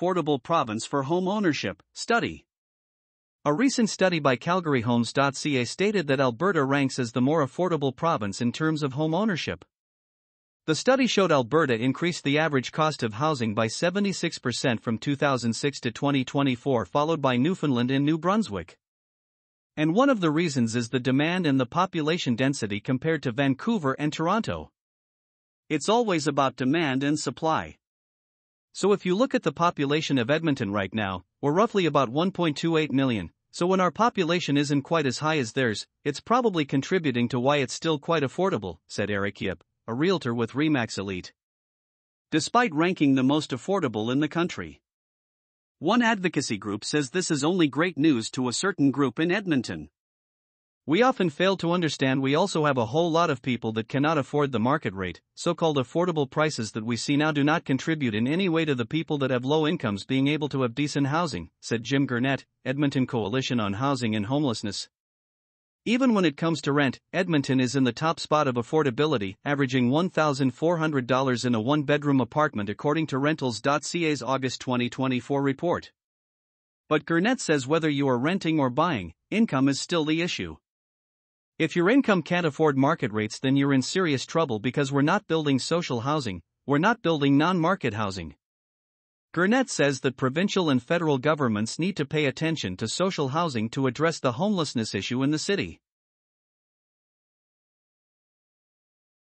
affordable province for home ownership. Study. A recent study by CalgaryHomes.ca stated that Alberta ranks as the more affordable province in terms of home ownership. The study showed Alberta increased the average cost of housing by 76% from 2006 to 2024, followed by Newfoundland and New Brunswick. And one of the reasons is the demand and the population density compared to Vancouver and Toronto. It's always about demand and supply. So if you look at the population of Edmonton right now, we're roughly about 1.28 million. So when our population isn't quite as high as theirs, it's probably contributing to why it's still quite affordable, said Eric Yip, a realtor with Remax Elite. Despite ranking the most affordable in the country. One advocacy group says this is only great news to a certain group in Edmonton. We often fail to understand we also have a whole lot of people that cannot afford the market rate, so called affordable prices that we see now do not contribute in any way to the people that have low incomes being able to have decent housing, said Jim Gurnett, Edmonton Coalition on Housing and Homelessness. Even when it comes to rent, Edmonton is in the top spot of affordability, averaging $1,400 in a one bedroom apartment according to Rentals.ca's August 2024 report. But Gurnett says whether you are renting or buying, income is still the issue. If your income can't afford market rates, then you're in serious trouble because we're not building social housing, we're not building non market housing. Gurnett says that provincial and federal governments need to pay attention to social housing to address the homelessness issue in the city.